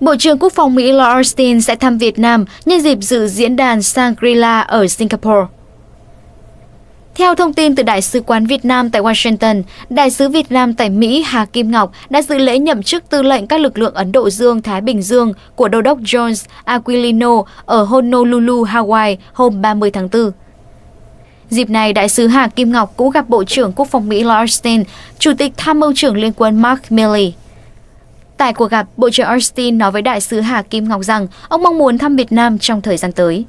Bộ trưởng Quốc phòng Mỹ Lloyd Austin sẽ thăm Việt Nam nhân dịp dự diễn đàn Shangri-La ở Singapore. Theo thông tin từ Đại sứ quán Việt Nam tại Washington, Đại sứ Việt Nam tại Mỹ Hà Kim Ngọc đã dự lễ nhậm chức tư lệnh các lực lượng Ấn Độ Dương-Thái Bình Dương của Đô đốc Jones Aquilino ở Honolulu, Hawaii hôm 30 tháng 4. Dịp này, Đại sứ Hà Kim Ngọc cũng gặp Bộ trưởng Quốc phòng Mỹ Lloyd Austin, Chủ tịch Tham mưu trưởng Liên quân Mark Milley. Tại cuộc gặp, Bộ trưởng Austin nói với Đại sứ Hà Kim Ngọc rằng ông mong muốn thăm Việt Nam trong thời gian tới.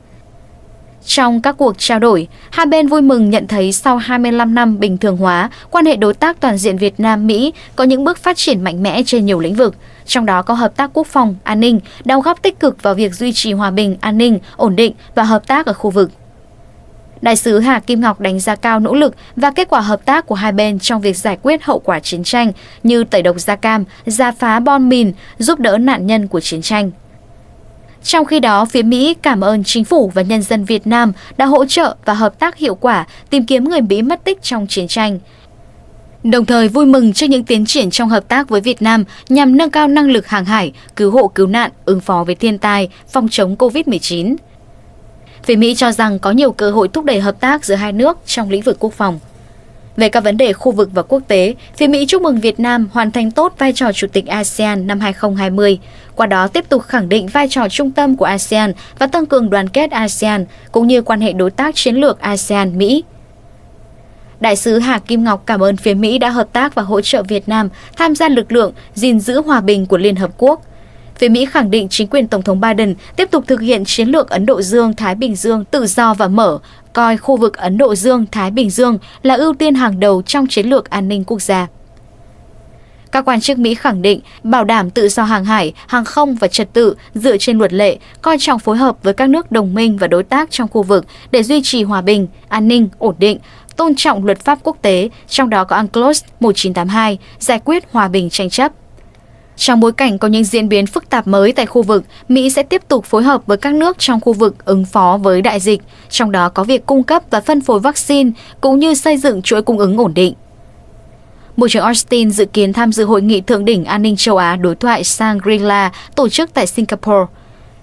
Trong các cuộc trao đổi, hai bên vui mừng nhận thấy sau 25 năm bình thường hóa, quan hệ đối tác toàn diện Việt Nam-Mỹ có những bước phát triển mạnh mẽ trên nhiều lĩnh vực, trong đó có hợp tác quốc phòng, an ninh, đóng góp tích cực vào việc duy trì hòa bình, an ninh, ổn định và hợp tác ở khu vực. Đại sứ Hà Kim Ngọc đánh giá cao nỗ lực và kết quả hợp tác của hai bên trong việc giải quyết hậu quả chiến tranh như tẩy độc da cam, gia phá bom mìn, giúp đỡ nạn nhân của chiến tranh. Trong khi đó, phía Mỹ cảm ơn chính phủ và nhân dân Việt Nam đã hỗ trợ và hợp tác hiệu quả tìm kiếm người Mỹ mất tích trong chiến tranh. Đồng thời vui mừng trước những tiến triển trong hợp tác với Việt Nam nhằm nâng cao năng lực hàng hải, cứu hộ cứu nạn, ứng phó với thiên tai, phòng chống COVID-19. Phía Mỹ cho rằng có nhiều cơ hội thúc đẩy hợp tác giữa hai nước trong lĩnh vực quốc phòng. Về các vấn đề khu vực và quốc tế, phía Mỹ chúc mừng Việt Nam hoàn thành tốt vai trò Chủ tịch ASEAN năm 2020, qua đó tiếp tục khẳng định vai trò trung tâm của ASEAN và tăng cường đoàn kết ASEAN, cũng như quan hệ đối tác chiến lược ASEAN-Mỹ. Đại sứ Hà Kim Ngọc cảm ơn phía Mỹ đã hợp tác và hỗ trợ Việt Nam tham gia lực lượng gìn giữ hòa bình của Liên Hợp Quốc. Phía Mỹ khẳng định chính quyền Tổng thống Biden tiếp tục thực hiện chiến lược Ấn Độ Dương-Thái Bình Dương tự do và mở, coi khu vực Ấn Độ Dương-Thái Bình Dương là ưu tiên hàng đầu trong chiến lược an ninh quốc gia. Các quan chức Mỹ khẳng định bảo đảm tự do hàng hải, hàng không và trật tự dựa trên luật lệ, coi trọng phối hợp với các nước đồng minh và đối tác trong khu vực để duy trì hòa bình, an ninh, ổn định, tôn trọng luật pháp quốc tế, trong đó có UNCLOS 1982, giải quyết hòa bình tranh chấp. Trong bối cảnh có những diễn biến phức tạp mới tại khu vực, Mỹ sẽ tiếp tục phối hợp với các nước trong khu vực ứng phó với đại dịch, trong đó có việc cung cấp và phân phối vaccine cũng như xây dựng chuỗi cung ứng ổn định. Bộ trưởng Austin dự kiến tham dự hội nghị thượng đỉnh an ninh châu Á đối thoại Shangri-La tổ chức tại Singapore.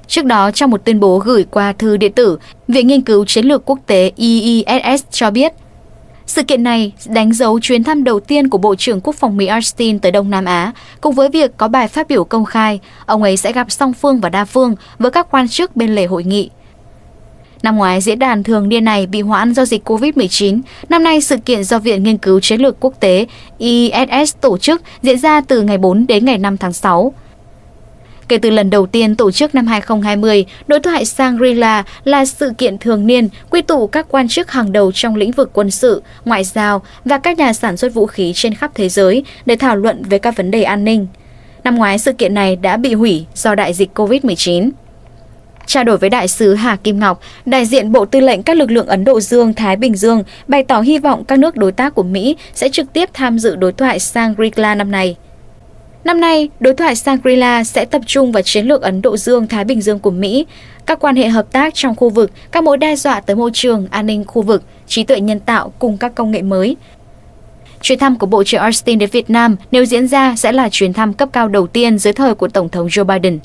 Trước đó, trong một tuyên bố gửi qua thư điện tử, Viện Nghiên cứu Chiến lược Quốc tế EESS cho biết sự kiện này đánh dấu chuyến thăm đầu tiên của Bộ trưởng Quốc phòng Mỹ Austin tới Đông Nam Á, cùng với việc có bài phát biểu công khai, ông ấy sẽ gặp song phương và đa phương với các quan chức bên lề hội nghị. Năm ngoái, diễn đàn thường niên này bị hoãn do dịch COVID-19. Năm nay, sự kiện do Viện Nghiên cứu Chiến lược Quốc tế ISS tổ chức diễn ra từ ngày 4 đến ngày 5 tháng 6. Kể từ lần đầu tiên tổ chức năm 2020, đối thoại Shangri-La là sự kiện thường niên quy tụ các quan chức hàng đầu trong lĩnh vực quân sự, ngoại giao và các nhà sản xuất vũ khí trên khắp thế giới để thảo luận về các vấn đề an ninh. Năm ngoái, sự kiện này đã bị hủy do đại dịch COVID-19. Trao đổi với đại sứ Hà Kim Ngọc, đại diện Bộ Tư lệnh các lực lượng Ấn Độ Dương-Thái Bình Dương bày tỏ hy vọng các nước đối tác của Mỹ sẽ trực tiếp tham dự đối thoại Shangri-La năm nay. Năm nay, đối thoại Shangri-La sẽ tập trung vào chiến lược Ấn Độ Dương-Thái Bình Dương của Mỹ, các quan hệ hợp tác trong khu vực, các mối đe dọa tới môi trường, an ninh khu vực, trí tuệ nhân tạo cùng các công nghệ mới. Chuyến thăm của Bộ trưởng Austin đến Việt Nam nếu diễn ra sẽ là chuyến thăm cấp cao đầu tiên dưới thời của Tổng thống Joe Biden.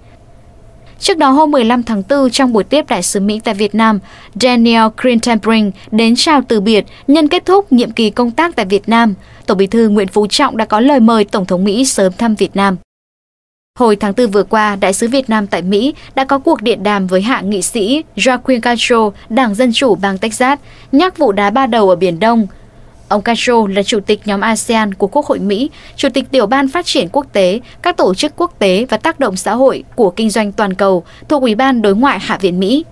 Trước đó hôm 15 tháng 4 trong buổi tiếp đại sứ Mỹ tại Việt Nam, Daniel Crintenbrink đến chào từ biệt nhân kết thúc nhiệm kỳ công tác tại Việt Nam. Tổng bí thư Nguyễn Phú Trọng đã có lời mời Tổng thống Mỹ sớm thăm Việt Nam. Hồi tháng 4 vừa qua, Đại sứ Việt Nam tại Mỹ đã có cuộc điện đàm với hạ nghị sĩ Joaquin Castro, Đảng Dân Chủ bang Texas, nhắc vụ đá ba đầu ở Biển Đông. Ông Castro là Chủ tịch nhóm ASEAN của Quốc hội Mỹ, Chủ tịch Tiểu ban Phát triển Quốc tế, các tổ chức quốc tế và tác động xã hội của kinh doanh toàn cầu thuộc Ủy ban Đối ngoại Hạ viện Mỹ.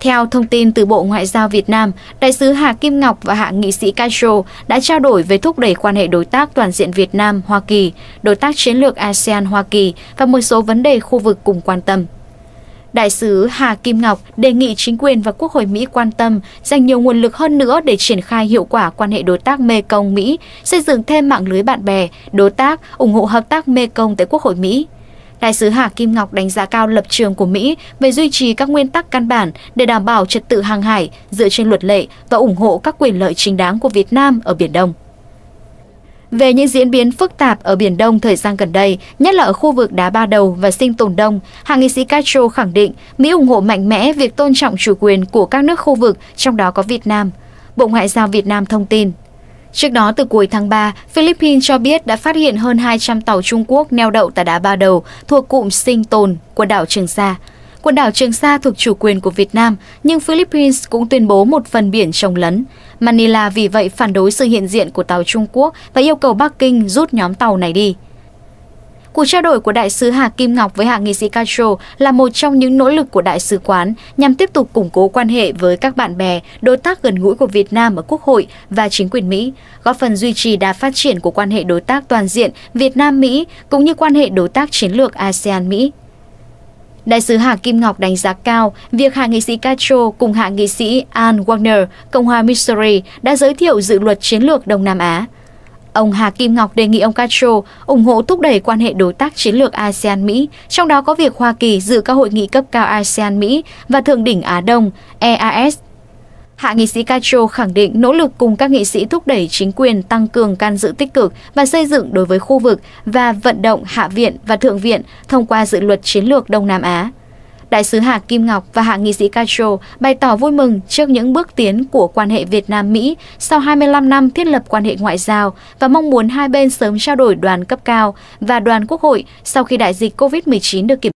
Theo thông tin từ Bộ Ngoại giao Việt Nam, Đại sứ Hà Kim Ngọc và hạ nghị sĩ Castro đã trao đổi về thúc đẩy quan hệ đối tác toàn diện Việt Nam-Hoa Kỳ, đối tác chiến lược ASEAN-Hoa Kỳ và một số vấn đề khu vực cùng quan tâm. Đại sứ Hà Kim Ngọc đề nghị chính quyền và Quốc hội Mỹ quan tâm dành nhiều nguồn lực hơn nữa để triển khai hiệu quả quan hệ đối tác Mê Công Mỹ, xây dựng thêm mạng lưới bạn bè, đối tác, ủng hộ hợp tác Mê Công tại Quốc hội Mỹ. Đại sứ Hà Kim Ngọc đánh giá cao lập trường của Mỹ về duy trì các nguyên tắc căn bản để đảm bảo trật tự hàng hải dựa trên luật lệ và ủng hộ các quyền lợi chính đáng của Việt Nam ở Biển Đông về những diễn biến phức tạp ở Biển Đông thời gian gần đây, nhất là ở khu vực Đá Ba Đầu và Sinh Tồn Đông, hạ nghị sĩ Castro khẳng định Mỹ ủng hộ mạnh mẽ việc tôn trọng chủ quyền của các nước khu vực, trong đó có Việt Nam. Bộ Ngoại giao Việt Nam thông tin. Trước đó, từ cuối tháng 3, Philippines cho biết đã phát hiện hơn 200 tàu Trung Quốc neo đậu tại đá Ba Đầu thuộc cụm sinh tồn của đảo Trường Sa. Quần đảo Trường Sa thuộc chủ quyền của Việt Nam, nhưng Philippines cũng tuyên bố một phần biển trồng lấn. Manila vì vậy phản đối sự hiện diện của tàu Trung Quốc và yêu cầu Bắc Kinh rút nhóm tàu này đi. Cuộc trao đổi của đại sứ Hà Kim Ngọc với hạ nghị sĩ Castro là một trong những nỗ lực của đại sứ quán nhằm tiếp tục củng cố quan hệ với các bạn bè, đối tác gần gũi của Việt Nam ở Quốc hội và chính quyền Mỹ, góp phần duy trì đà phát triển của quan hệ đối tác toàn diện Việt Nam-Mỹ cũng như quan hệ đối tác chiến lược ASEAN-Mỹ. Đại sứ Hà Kim Ngọc đánh giá cao việc hạ nghị sĩ Castro cùng hạ nghị sĩ Al Wagner, Cộng hòa Missouri đã giới thiệu dự luật chiến lược Đông Nam Á. Ông Hà Kim Ngọc đề nghị ông Castro ủng hộ thúc đẩy quan hệ đối tác chiến lược ASEAN-Mỹ, trong đó có việc Hoa Kỳ dự các hội nghị cấp cao ASEAN-Mỹ và Thượng đỉnh Á Đông EAS Hạ nghị sĩ Castro khẳng định nỗ lực cùng các nghị sĩ thúc đẩy chính quyền tăng cường can dự tích cực và xây dựng đối với khu vực và vận động Hạ viện và Thượng viện thông qua dự luật chiến lược Đông Nam Á. Đại sứ Hạ Kim Ngọc và hạ nghị sĩ Castro bày tỏ vui mừng trước những bước tiến của quan hệ Việt Nam-Mỹ sau 25 năm thiết lập quan hệ ngoại giao và mong muốn hai bên sớm trao đổi đoàn cấp cao và đoàn quốc hội sau khi đại dịch COVID-19 được kiểm